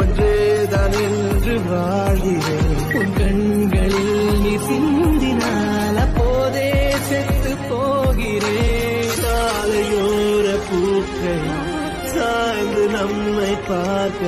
ஒன்றேதான் என்று வாழ்கிறேன். உன் கண்களில் நீ சிந்தினால் அப்போதே செத்து போகிறேன். சாலையோர பூக்கள் சாய்ந்து நம்மை பார்க்க